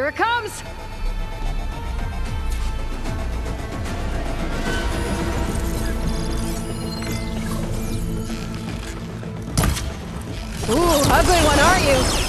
Here it comes! Ooh, ugly one, aren't you?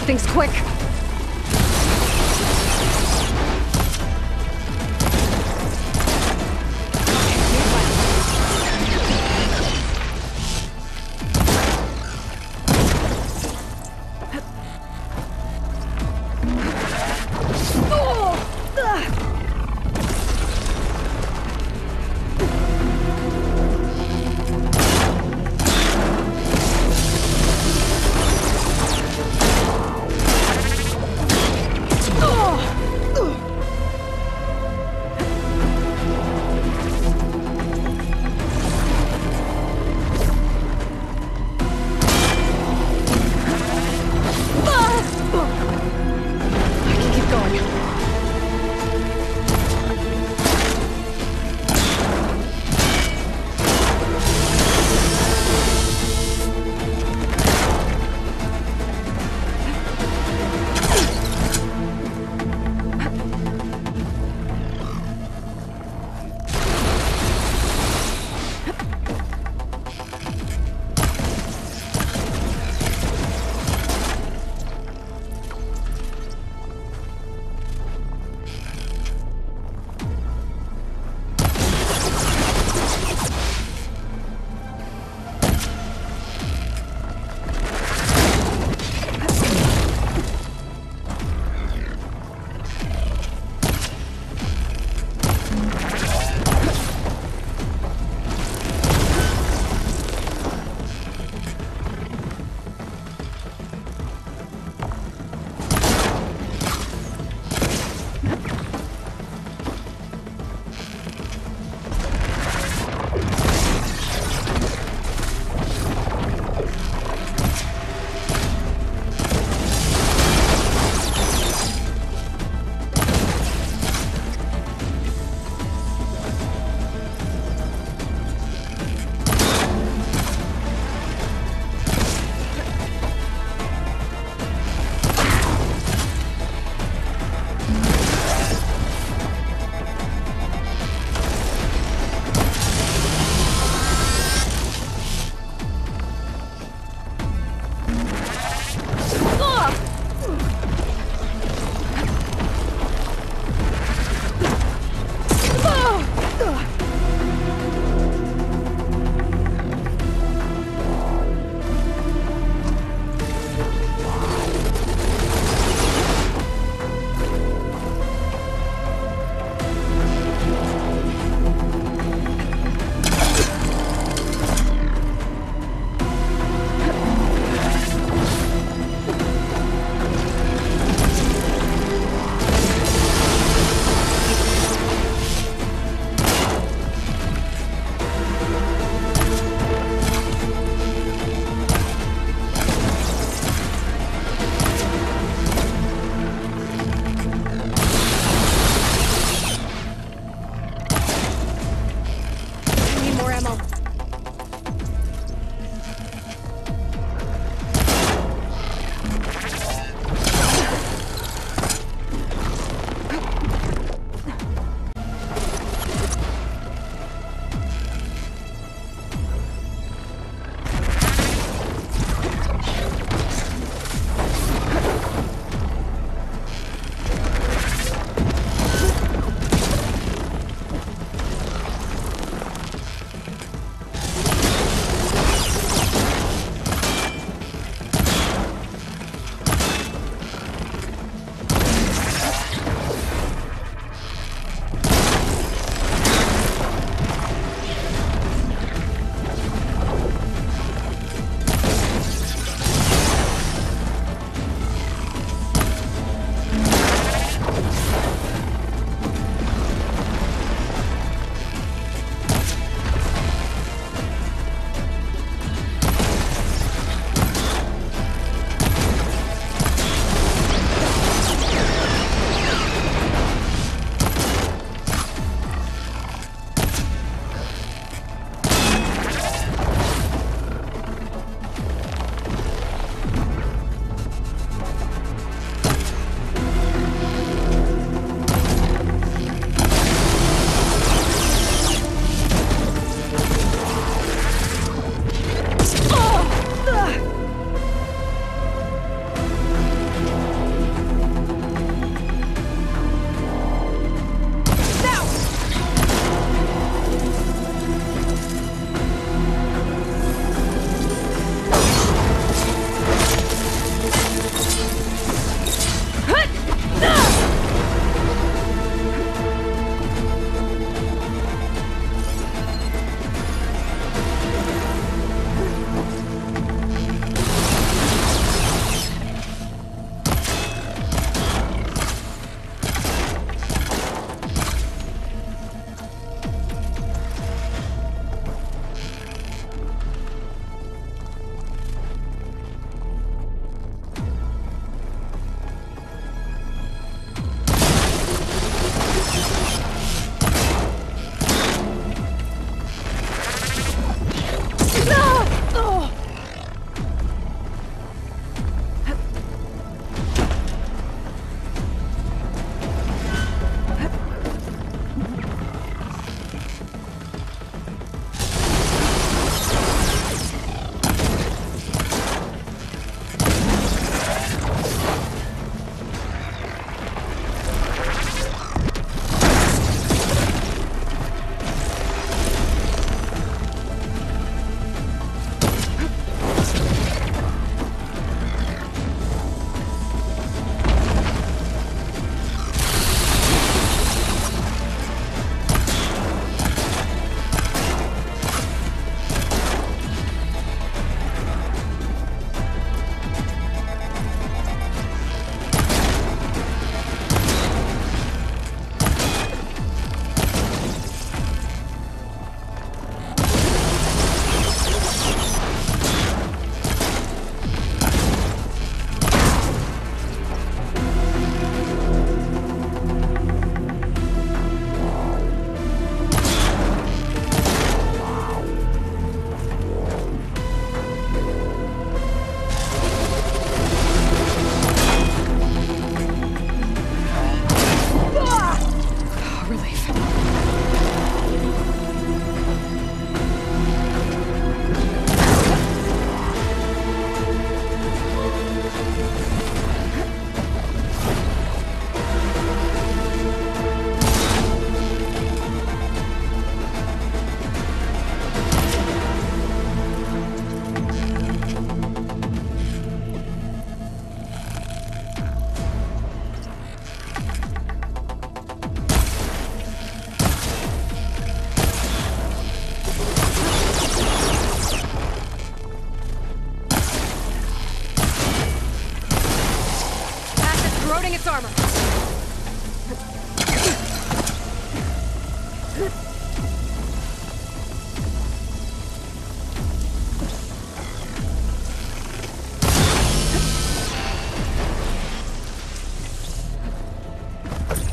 Thing's quick.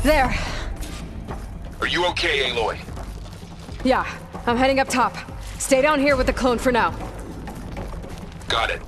There. Are you okay, Aloy? Yeah, I'm heading up top. Stay down here with the clone for now. Got it.